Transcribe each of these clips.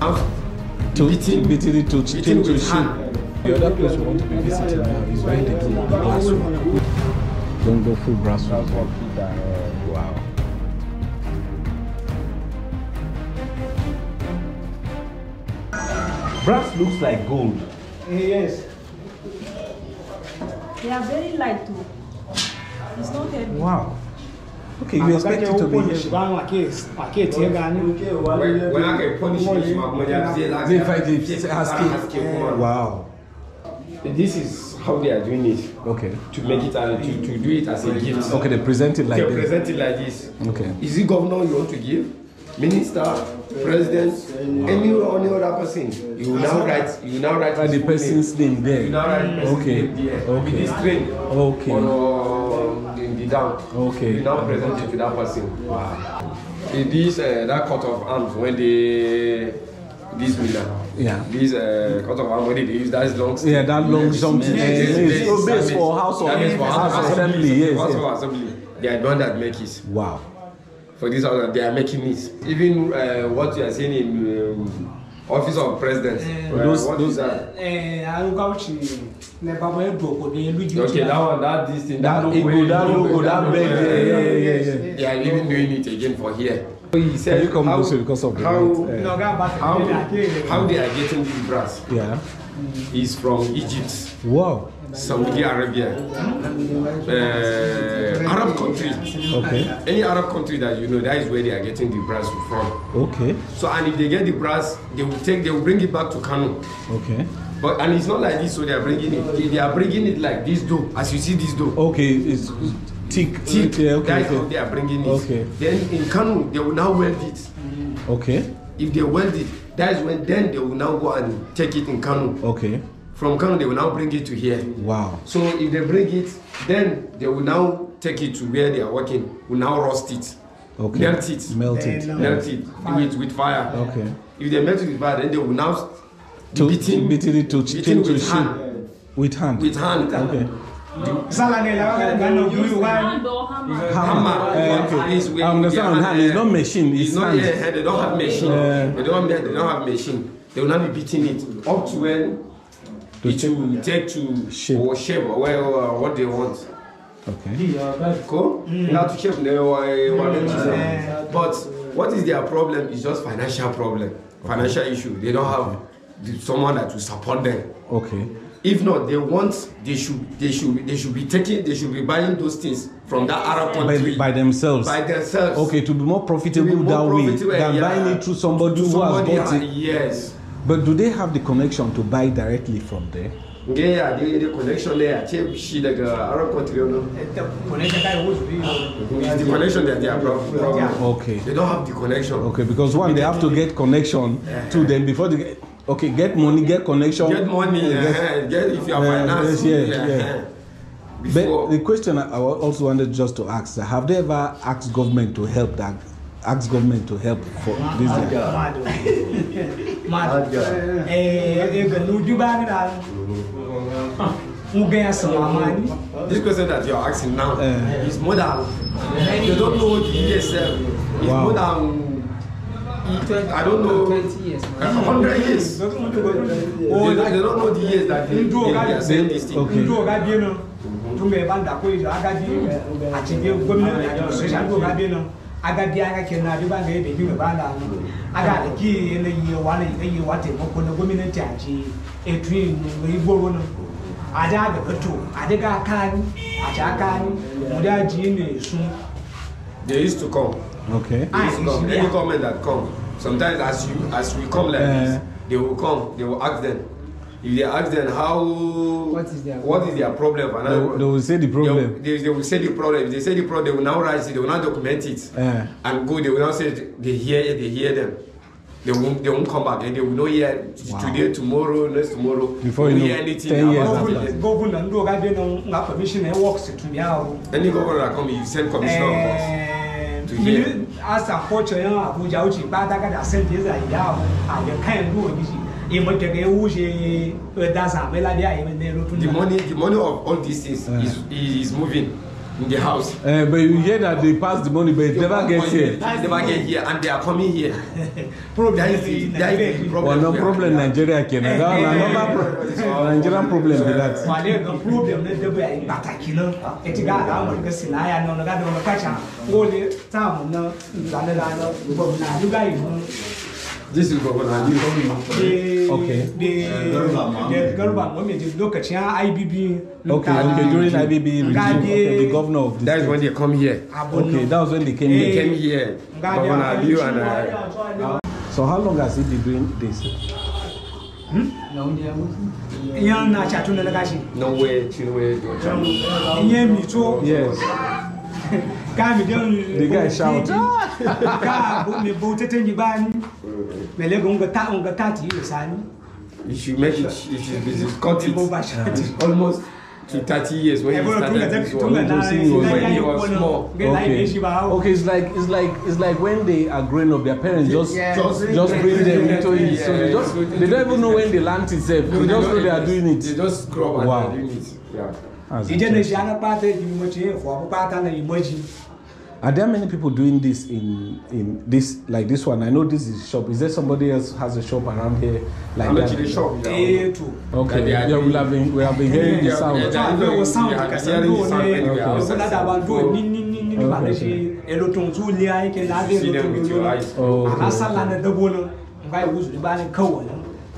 To Beating- beating it to beating change to with hand. The other place we want to be visiting now is where they do brass work. Don't go full brass work. Uh, wow. Brass looks like gold. Yes. They are very light too. It's not heavy. Wow. Okay, you expect it to be heavy. When when I can punish you, my money, I They fight it, Yes, asking. asking, come on. Wow. This is how they are doing it Okay. to make it uh, to, to do it as a gift. Okay, they present it like they this. present it like this. Okay. Is it governor you want to give? Minister, president, any any other person? You will now write. You will now write Write the person's name name. You there. now write the person's Okay. name there. Okay. With this train. Okay. Down. Okay. You now present it to that person. Wow. This uh, that coat of arms when they this miller. Yeah. This uh, coat of arms when they use that long stick. Yeah, that long something. Eh, yes, it's yes, so yes, base for house of for house assembly. Yes. House yes. of assembly. They are the one that make it. Wow. For this house, they are making it. Even uh, what you are saying in um, office of president. uh, Those- what those- is that? Okay, that one, that this thing, That logo, ego, that logo, that logo, bed, yeah, yeah, yeah, yeah. They are even doing it again for here. He Can said you come how, closer because of the how, light? How, how they are getting this brass yeah. is from Egypt, Wow. Saudi Arabia, uh, Arab country. Okay. Any Arab country that you know, that is where they are getting the brass from. Okay. So, and if they get the brass, they will take, they will bring it back to Kano. Okay. But and it's not like this, so they are bringing it. They, they are bringing it like this dough, as you see this dough. Okay. It's thick. Thick. Yeah, okay. That's how they are bringing it. Okay. Then in Kano, they will now weld it. Okay. If they weld it, that is when then they will now go and take it in Kano. Okay. From Kano, they will now bring it to here. Wow. So if they bring it, then they will now take it to where they are working. Will now roast it, Okay. melt it, Melt it. melt it with with fire. Okay. If they melt it with fire, then they will now To beating, beating it to beating to with hand. With hand. With hand. Okay. Hand or hammer. hammer. Eh, okay. Is where I understand their hand. It's not machine. It's It's not hand. yeah, they don't have machine. Eh. They don't have they don't have machine. They will not be beating it up to when To it will take to Shape. or shape or where or what they want. Okay. Cool? Now to shape they were- were meant. But what is their problem is just financial problem, financial issue. They don't have someone that will support them. Okay. If not, they want they should they should they should be taking they should be buying those things from that Arab By, country by themselves. by themselves. Okay, to be more profitable be more that way than yeah. buying it through somebody, who has bought it. Yes. But do they have the connection to buy directly from there? Yeah, the, the connection there. Ce shi daga Arab country no. It's the connection that they are problem. Okay. They don't have the connection. Okay, because one, they have to get connection to them before they get. Okay, get money, get connection. Get money. uh, get- uh, get if you are Uh, finance. yes, yeah, yeah. Before. But the question I I also wanted just to ask: Have they ever asked government to help that? Ask government to help for this? Year. Mad guy. Eh, eh, no do bag that. This question that you are asking now Uh. is more than you don't know the years. Uh, it's Wow. more than I don't know. 20 years. A hundred years. They don't, they don't know the years that they, they, they are saying this thing. Okay. ndu oga bie no tun bɛ ban da ko yi aga di a ti di gómìnà sosial ndu oga bie no aga di aga kɛ na adi ba nga ebe bi bɛ ban da no aga de ki ye ne yie wa ne ye wa te mo ko ne gómìnà ti a ti etu yi no yi gboro no ade aga bɛ to ade ga aka ni a ti aka ni mo de a ji ne sun They used to come. Okay. They used to Ah, come. yeah. Any comment that come. Sometimes as you as we come like Uh. this, they will come. They will ask them. If they ask them how What is their what is their problem, and They, will- they will say the they, problem. they, they will say the problem. If they say the problem, they will now write it. They will now document it Uh, and go. They will now say they hear it. They hear them. They won't. They won't come back, and they will not hear Wow. today, tomorrow, next tomorrow. Before they you know, hear anything 10 years after. it. gómìnà ndu oga bie no nga permission ɛ works tun bi a o. Any governor that come, you send commissioner of us. To hear. Mini asa kɔcɛ yan abuja o ci gbada ka da sɛnti ɛza yi ya o a yɛ kan yɛ do o yisi i ma jɛgɛ ewu se ɛ da san bɛ la bi a yɛ ne lo tun The money, the money of all these things Uh. is is moving. In the house. Uh, but you hear that they pass the money, but it never gets here. They never get here, and they are coming here. problem That is the, that is the problem. Well, no we are- problem Nigeria can. That na normal pro- Nigerian problem be that. wale ga problem na dabe a pataki na eti ga ga mu ga sinaya na na ga da mu kacha ngole ta mu na ga na ga na bo na du ga yi mu This is Governor Aliyu. Okay. de de garba mu me ji lokacin IBB Okay, okay, during IBB regime, okay, the governor of That this. is when they come here. Okay, that was when they came They here. came here. Governor Aliyu and uh, So how long has he been doing this? yan na cha tun na ga shi Nowhere, Chinwe, Georgia. yan mi to Yes. ka mi dan The guy shout. ka bo me bo tete ni ba ni me le go nga ta nga ta ti sani You should make it, you should, you should cut it. It's almost to 30 years when he started this one. When he was small. Okay. Okay, it's like it's like it's like when they are growing up, their parents just Just- just bring them into it. So they just they don't even know when they land itself. They just know they are doing They it. just grow up and Wow. they're doing it. Yeah. Ne shi interesting. ana pata yi mo che Are there many people doing this in in this like this one? I know this is shop. Is there somebody else has a shop around here like I'm not in the that? shop. eh Okay, They yeah, we have been we have been hearing the sound. okay.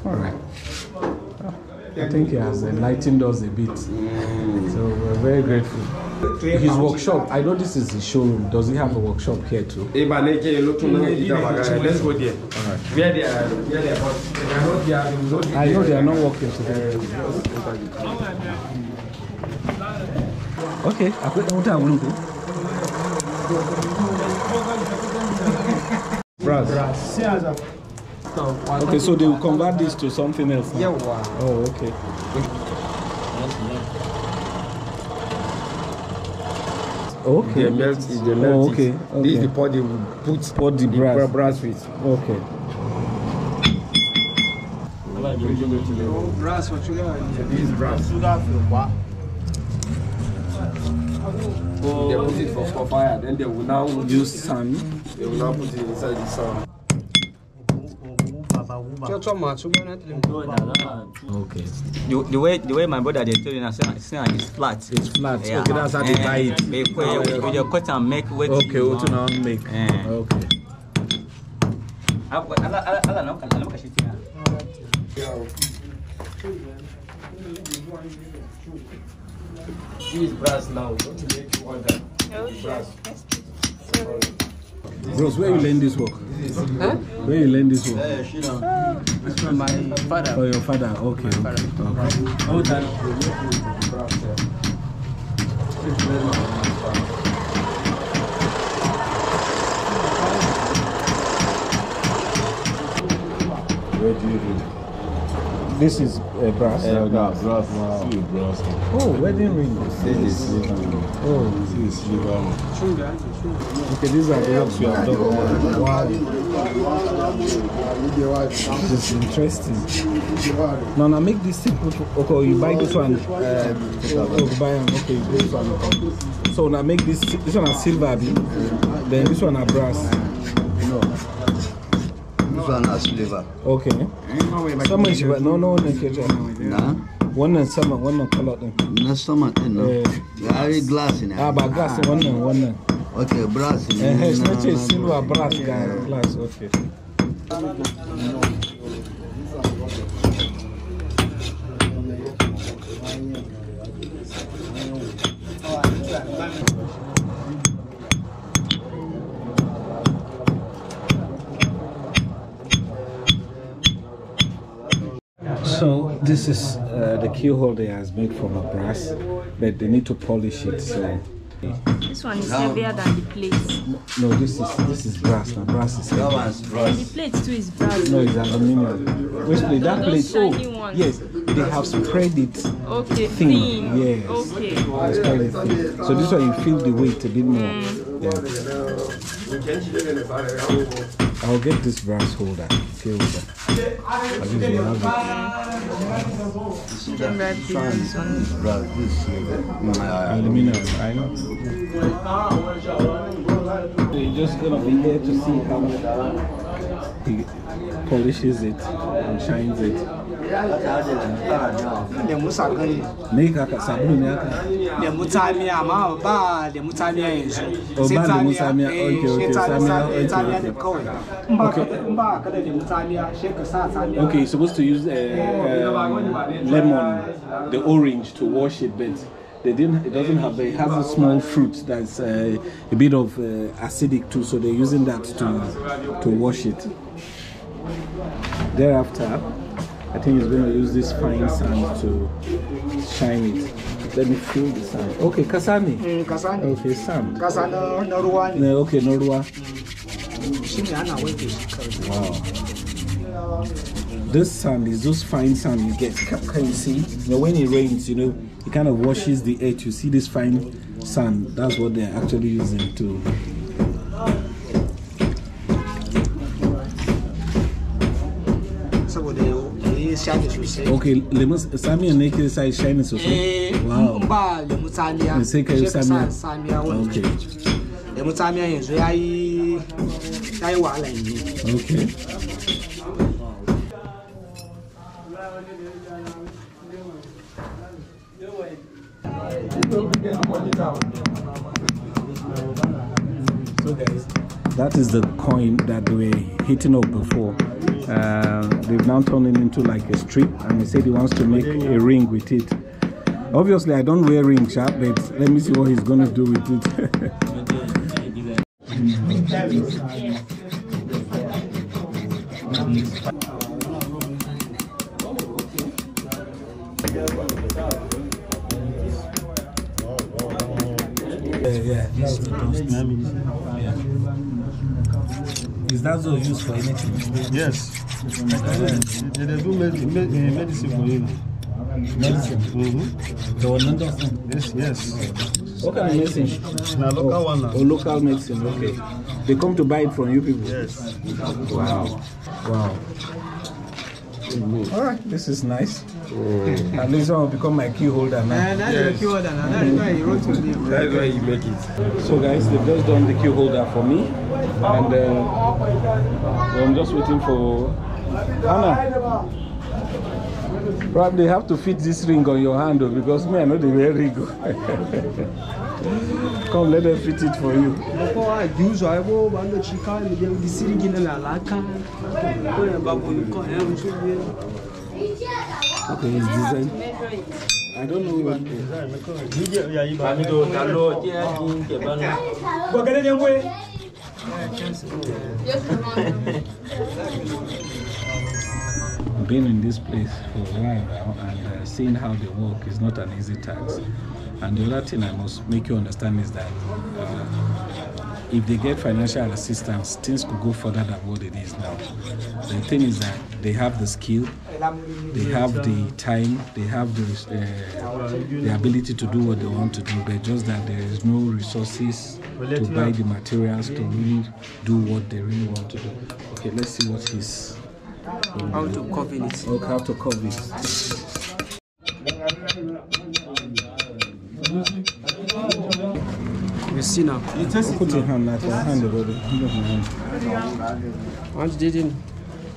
All right. I think he has enlightened us a bit. So we're very grateful. His workshop, I know this is his showroom. Does he have a workshop here too? Eba Neke, Lotun, mm, Itabaga. Let's go there. Where they are, where they are, but they are not there. They will not be I know they are not working today. Eh, okay, i akwai ɗan wuta a wurin ku? Brass. Okay, so they will convert this to something else. now? Oh, okay. Okay. They melt it, they Oh, melt okay, it. This is okay. the pot they will put Pour the brass. bra- brass with. Okay. This is brass. They put it for, for fire, then they will now Use sand. they will now put it inside the sun. Okay. The, the way the way my brother they tell you now, say say it's flat. It's flat. Okay, that's how they Eh, buy it. They put it with your cut and make what Okay, you what you now make? Eh. Okay. Ah, kashi tina. This brass now. Don't make you wonder. Brass. Bros, where you learn this work? Where you learn this work? Eh, it's from my father. For your father. Okay. okay. okay. Where do you read? This is uh, brass. Yeah, brass. Brass. See you, brass. Oh, wedding ring. This is Oh, this is silver. okay. These are the works you have done. Wow. This is interesting. Now, now make this simple. Okay, you buy this one. Uh, oh, buy them. Okay, this one. So now make this. This one are silver, then this one are brass. This one has silver. Okay. Saman shi ba, no, no, wannan ke ce. Na? Wannan saman, wannan color din. Na sama ɗin nan. Eh. Ya yi glass ne. Ah, ba glass din, wannan, wannan. Okay, brass ne. Eh, eh, na ce na- silver, brass ga glass, okay. This is uh, the key holder has made from a brass, but they need to polish it. So This one is heavier than the plate. no, this is this is brass. Now brass is That heavy. one's And brass. the plate too is brass. No, it's aluminium. Which plate? That plate. shiny Oh, ones. yes, they have spread it Okay, thin. thin. Yes. Okay. They spread it thin. So this one you feel the weight a bit more. Mm. Yeah. I'll get this brass holder. Okay, holder. Aluminum, I know. We're just gonna be here to see how he polishes it and shines it. Okay, supposed to use uh, um, lemon, the orange, to wash it, but they didn't. It doesn't have. It has a small fruit that's uh, a bit of uh, acidic too, so they're using that to to wash it. Thereafter, I think he's going to use this fine sand to shine it. Let me feel the sand. Okay, kasani. Mm, kasa ne Okay, sand. kasa na na ruwa ne No, okay, no ruwa. shi ne ana wanke shi kawai This sand is just fine sand you get. Can, can you see? You know, when it rains, you know, it kind of washes the earth. You see this fine sand. That's what they're actually using to. Sosai Okay, lemon sami and naked side shining so eh Wow. ba lemu tsamiya Sai ka yi sai ka sa tsamiya. tsamiya wani Okay, lemu tsamiya yanzu ya yi ya yi wahala yanzu okay. So guys, that is the coin that we were hitting up before. Uh, they've now turned it into like a strip, and he said he wants to make a ring with it. Obviously, I don't wear ring, sharp, but let me see what he's gonna do with it. Yeah, yeah, that's the dust. Yeah. Is that so used for anything? Yes. They, do med- med- eh, medicine for you. Medicine. Mm-hmm. The one. Yes, yes. What kind of medicine? Now local oh, one now. Oh, local medicine, okay. They come to buy it from you people? Yes. Wow. Wow. All right, this is nice. At least I will become my key holder now. na da kiwo da na da da yi roto ne That's why you make it. So guys, they've just done the key holder for me, and uh, I'm just waiting for Anna. Probably have to fit this ring on your hand though, because me I know the wear ring. Come, let them fit it for you. ko a juzo ai bo ba ndo chika ni de disiri gina laka ko ya babu ko ya musu ne Okay, it's designed. I don't know what. ko gane ne boye Been in this place for a while now and uh, seeing how they work is not an easy task. And the other thing I must make you understand is that uh, if they get financial assistance, things could go further than what it is now. The thing is that they have the skill, they have the time, they have the, uh, the ability to do what they want to do, but just that there is no resources to buy the materials to really do what they really want to do. Okay, let's see what he's. How to cover it Okay, how to cover it. you see now Put your hand out, your hand already. Hand of my hand. once didn't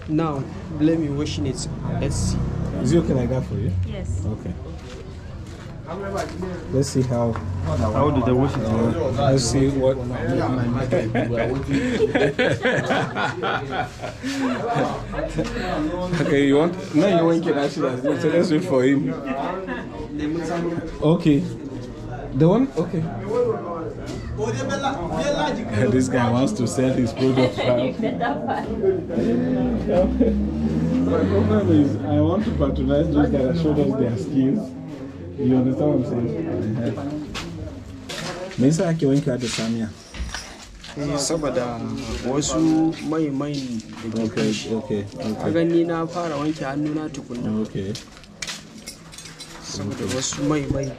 now let me washing it let's see Is it okay like that for you? Yes. Okay. Let's see how. How do they wash it? Let's see what. okay, you want? No, you want to actually. So let's wait for him. Okay. The one? Okay. this guy wants to sell his product. now. My problem is I want to patronize those that showed us their skills. You understand what I'm saying? Me yasa ake wankewa da samiya? eh saboda wasu mai mai da ke okay, a gani na fara wanke hannuna tukunna. Okay. saboda wasu mai mai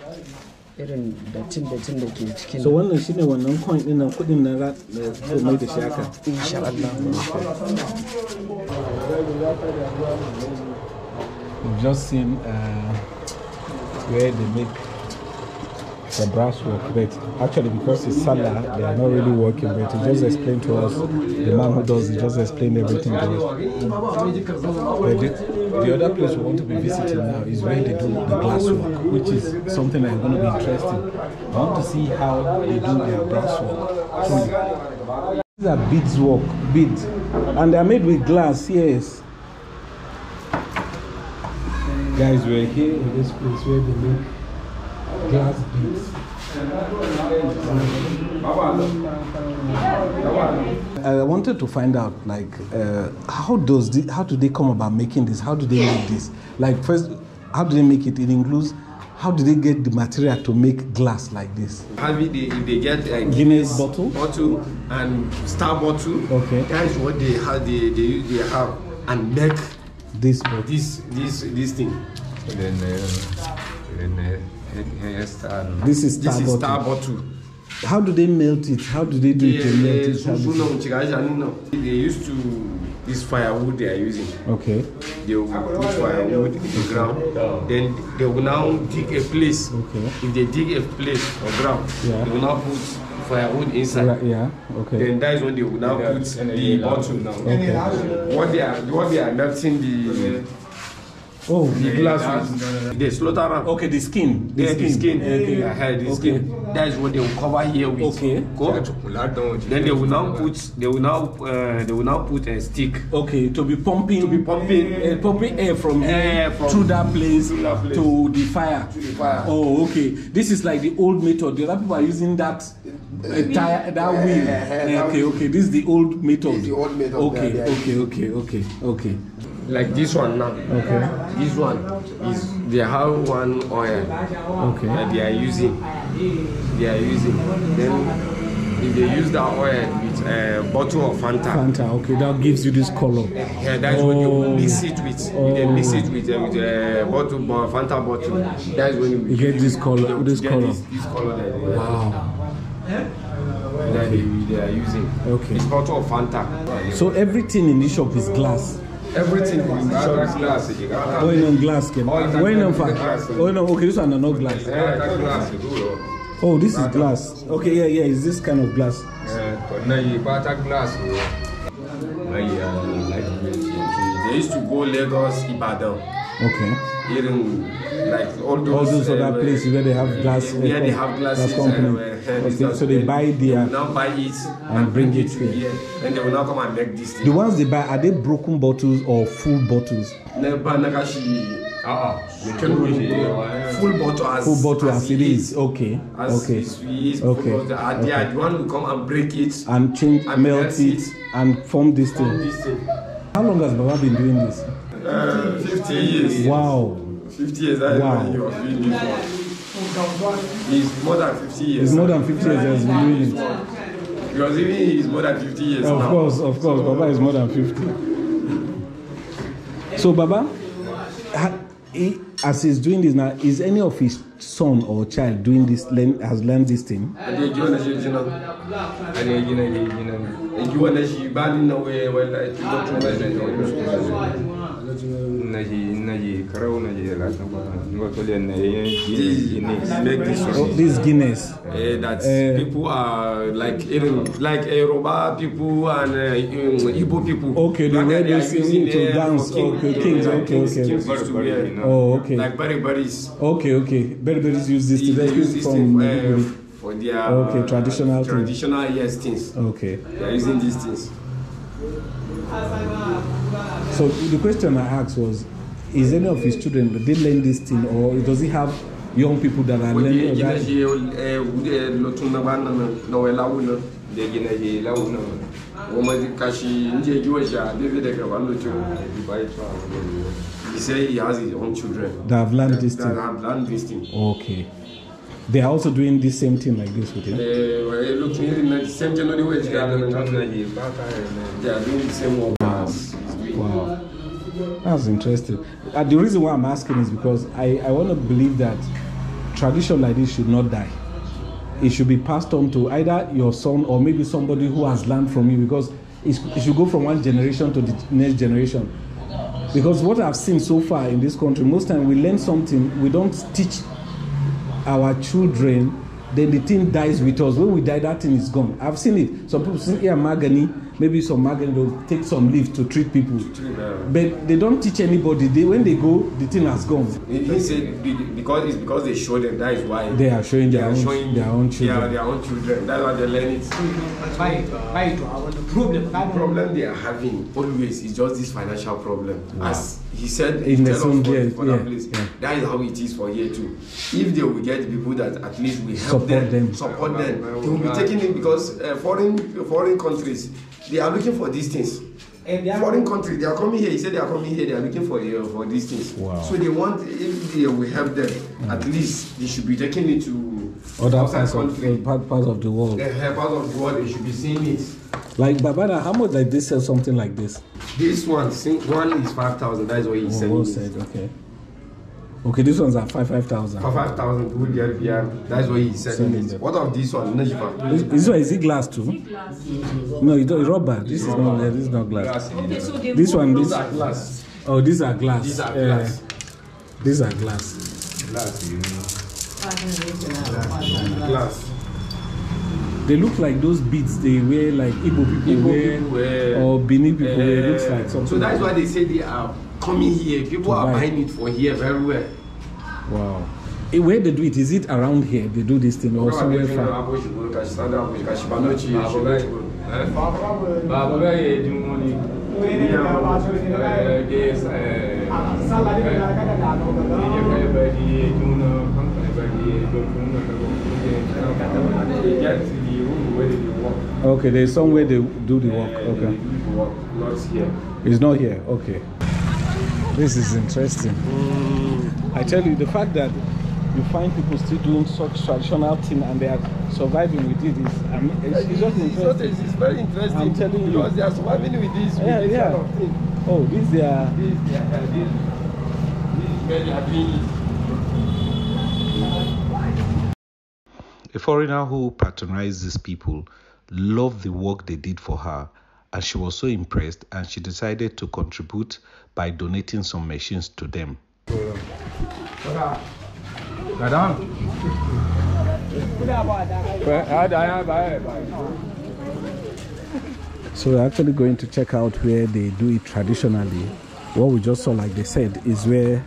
irin dattin dattin da ke cikin. So wannan shine wannan coin ɗin nan kuɗin nan da mai da shi haka? Insha Allah. We've just seen uh, where they make the brass work, but actually because it's Salah, they are not really working. But he just explained to us, the man who does it just explained everything to us. The, the other place we want to be visiting now is where they do the glass work, which is something that's going to be interesting. I want to see how they do their brass work. So, these are beads work, beads, and they are made with glass. Yes. Guys, we're here in this place where they make glass beads. I wanted to find out, like, uh, how does the, how do they come about making this? How do they make this? Like, first, how do they make it? It includes how do they get the material to make glass like this? Have it, they, if they get a Guinness bottle? bottle and star bottle, Okay. that is what they have. They, they, they have and make This bottle. this this this thing. Then, uh, then uh, hair- hairstyle. This is This star is bottle. star bottle. How do they melt it? How do they do it to melt They, it? How so- so do- no, chigaja, no, no. they used to this firewood they are using. Okay. They will put firewood in the ground. Then they will now dig a place. Okay. If they dig a place or ground, Yeah. they will now put firewood inside. Right, yeah. Okay. Then that is when they will now put the bottle. now. Okay. What they are what they are melting the Oh, the glass with. They slaughter am. okay. The skin. The Yeah, skin. the skin. Okay. Yeah, the Okay. skin. That is what they will cover here with. Okay. Go. Then they will now put they will now uh, they will now put a stick. Okay, to be pumping, to be pumping- uh, pumping air from here Air from- through that place, that place. to the fire. to the fire. Oh, okay. This is like the old method. The other people are using that uh, tire, that wheel. that okay, okay. This is the old method. the old method Okay, that they okay, okay, okay, okay. Like this one now. Okay. This one is they have one oil Okay. that they are using. They are using. Then if they use that oil with a bottle of Fanta, Fanta. Okay, that gives you this color. yeah, that's when you Oh. mix it with. If they mix it with, uh, with a bottle, bo- Fanta bottle. That's when you, You get this color. This color. This, this color that they, Wow. that they, they are using. Okay. It's bottle of Fanta. So everything in this shop is glass. Everything in the shop is glass. Oh, in on glass. Ken. Oh, it's Oh, in on glass. fact. Oh no. Okay, this one are not glass. Oh, this is glass. Okay, yeah, yeah. Is this kind of glass? na yi bata glass o. Na yi uh, like They used to go Lagos, Ibadan. Okay. Even like all those, all those uh, other places where they have glass. uh, where they have glasses. glass company. uh, uh, okay, so they buy They their will now buy it and bring it to here. Then they will now come and make this thing. the ones they buy are they broken bottles or full bottles? A'a Full bottle as Full bottle as it is. Okay. As Okay. is, Okay. full bottle. And they are the one who come and break it. And change, And melt it, it. and form this thing. This thing. How long has Baba been doing this? Uh, 50 years. Wow. 50 years. That Wow. is he was doing this one. He's more than 50 years. It's more than 50 years he has been doing it. Because even he's more than 50 years Of now. course, of course. Baba is more than 50. So, Baba, ha- he, as he's doing this now, is any of his son or child doing this, learn, has learned this thing? This Oh, Guinness. Eh, that Eh. people are like like Yoruba people and uh, Igbo people. Okay, the way they are sing using, to uh, dance. for Okay, kings, yeah, okay, kings- okay. kings used to wear. Oh, okay. Like berries. Okay, okay. Berberis use this to They use this from. uh, for their Okay, uh, traditional thing. traditional yes things. Okay. They are using these things. So the question I asked was, is any of his children did they learn this thing, or does he have young people that are learning that? jìnnà ṣe wúdẹ lọ́tún náà wà nánà náà láwù náà. de gina yi lawu na Wọ́n ma di kashi ń jẹ́ ìjọ ìṣà David Ẹ̀gẹ̀ wà lọ́tún. ba yi tsa ba He said he has his own children That have learned this that thing. have learned this thing. Okay. They are also doing the same thing like this with him. Eh, well, looking at the same January wage ya garden, na na yi ba ka na they are doing the same work as Wow. That's interesting. Uh, the reason why I'm asking is because I, I want to believe that tradition like this should not die. It should be passed on to either your son or maybe somebody who has learned from you because it should go from one generation to the next generation. Because what I've seen so far in this country, most time we learn something, we don't teach our children, then the thing dies with us. When we die, that thing is gone. I've seen it. Some people say, yeah, mahogany, maybe some mahogany, they'll take some leaf to treat people. But they don't teach anybody. They, when they go, the thing has gone. He, he said be- because it's because they show them. That is why They are showing they their are own- showing their own Their, children. their own children. That's why they learn it. By to our problem. The problem they are having always is just this financial problem. As he said, In the tell us zone, for, yeah, that yeah, place. yeah. That is how it is for here too. If they will get people that at least we help Support them, them. support them, they will be taking it because uh, foreign foreign countries they are looking for these things. And they are Foreign country, they are coming here. He said they are coming here. They are looking for uh, for these things. Wow. So they want if they will help them, at least they should be taking it to Other parts of, uh, part, parts of the world. Uh, part of the world, they should be seeing it. Like Babada, how much like they sell something like this? This one, one is five thousand. That is what he Oh, said. well said, okay. Okay, this one's at five five thousand. For five thousand, get yeah. That's what he said. What of this one? Najifa. This, this one is it glass too? No, it's not rubber. This is not. uh, This is not glass. Okay, so they This one, this. are glass. Oh, these are glass. These are Uh, glass. these are glass. Glass. You know. Glass. They look like those beads they wear, like Igbo people Igbo wear, people wear. or Benin people wear. It looks like Uh, something. So that's like why they say they are coming here. People are buy. buying it for here very well. Wow. Eh, Where they do it? Is it around here? They do this thing or somewhere far? Baba ji wani ges Okay, there's somewhere they do the work. Okay. It's not here. Okay. This is interesting. I tell you, the fact that you find people still doing such traditional thing and they are surviving with it is, I mean, it's, it's just interesting. It's very interesting. I'm telling you. Because they are surviving with this. With Yeah, this yeah. kind of thing. Oh, these they are. This, they are, uh, this, this is where they are doing it. A foreigner who patronized these people loved the work they did for her, and she was so impressed and she decided to contribute by donating some machines to them. So we're actually going to check out where they do it traditionally. What we just saw, like they said, is where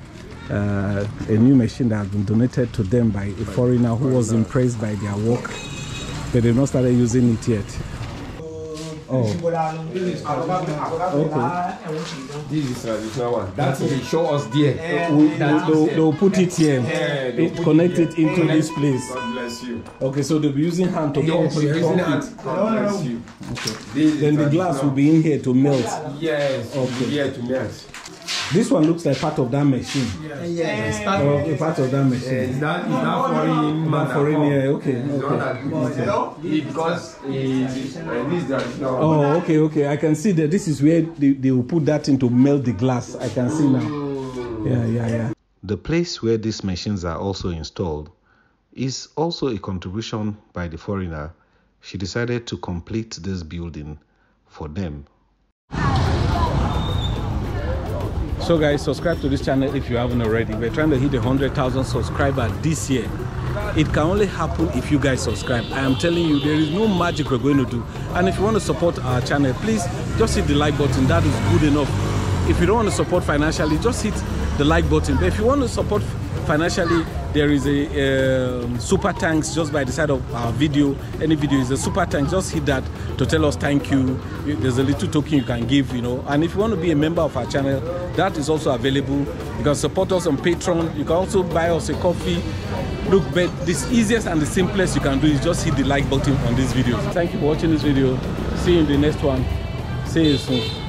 uh, a new machine that has been donated to them by a foreigner who was impressed by their work, but they've not started using it yet. Oh, This is traditional one. That they show us there. we, they'll, they'll put it here, Yeah, they'll it- put connect it it into there. this place. God bless you. Okay, so they'll be using hand to pump Yes, it. using pump hand. it. God bless you. This Then the glass will be in here to melt. Yes. Okay. Yeah, to melt. This one looks like part of that machine. Yes. Oh, a part of that Uh, machine. is that is that foreign man That that foreign, yeah, okay, It's okay. that do this, because this this. Oh, okay, okay. I can see that this is where they, they will put that in to melt the glass. I can see now. Yeah, yeah, yeah. The place where these machines are also installed is also a contribution by the foreigner. She decided to complete this building for them. So, guys, subscribe to this channel if you haven't already. We're trying to hit a hundred thousand subscribers this year. It can only happen if you guys subscribe. I am telling you, there is no magic we're going to do. And if you want to support our channel, please just hit the like button. That is good enough. If you don't want to support financially, just hit the like button. But if you want to support financially, there is a um, super thanks just by the side of our video. Any video is a super thanks. Just hit that to tell us thank you. There's a little token you can give, you know. And if you want to be a member of our channel, that is also available. You can support us on Patreon. You can also buy us a coffee. Look, but the easiest and the simplest you can do is just hit the like button on this video. Thank you for watching this video. See you in the next one. See you soon.